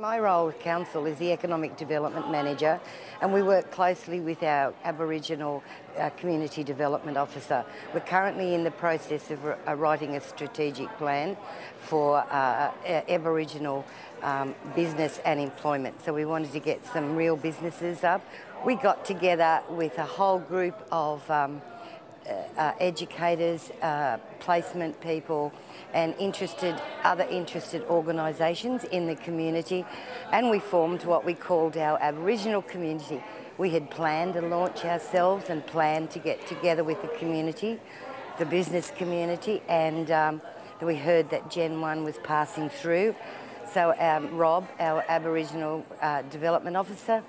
My role at Council is the Economic Development Manager and we work closely with our Aboriginal uh, Community Development Officer. We're currently in the process of uh, writing a strategic plan for uh, Aboriginal um, business and employment. So we wanted to get some real businesses up. We got together with a whole group of um, uh, uh, educators, uh, placement people, and interested other interested organisations in the community, and we formed what we called our Aboriginal community. We had planned to launch ourselves and planned to get together with the community, the business community, and um, we heard that Gen 1 was passing through. So um, Rob, our Aboriginal uh, Development Officer,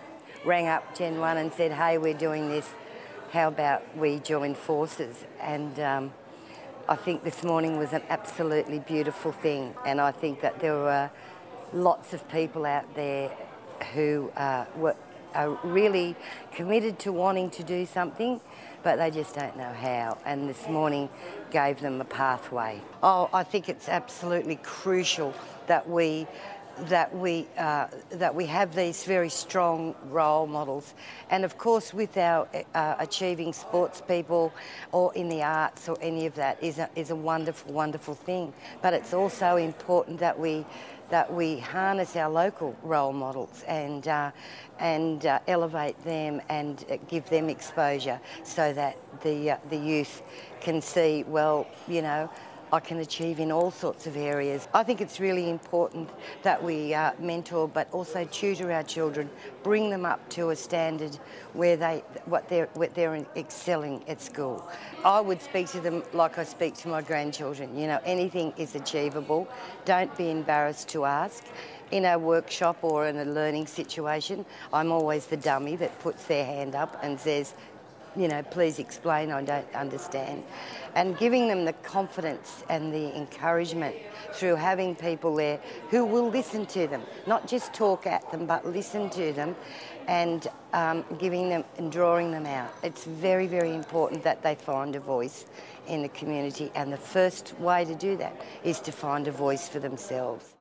rang up Gen 1 and said, hey, we're doing this how about we join forces? And um, I think this morning was an absolutely beautiful thing, and I think that there were lots of people out there who uh, were are really committed to wanting to do something, but they just don't know how. And this morning gave them a pathway. Oh, I think it's absolutely crucial that we that we uh, that we have these very strong role models, and of course, with our uh, achieving sports people or in the arts or any of that is a, is a wonderful, wonderful thing. But it's also important that we that we harness our local role models and uh, and uh, elevate them and give them exposure so that the uh, the youth can see well, you know I can achieve in all sorts of areas. I think it's really important that we uh, mentor but also tutor our children, bring them up to a standard where they what they're what they're excelling at school. I would speak to them like I speak to my grandchildren. You know, anything is achievable. Don't be embarrassed to ask in a workshop or in a learning situation, I'm always the dummy that puts their hand up and says, you know, please explain, I don't understand. And giving them the confidence and the encouragement through having people there who will listen to them, not just talk at them, but listen to them and um, giving them and drawing them out. It's very, very important that they find a voice in the community, and the first way to do that is to find a voice for themselves.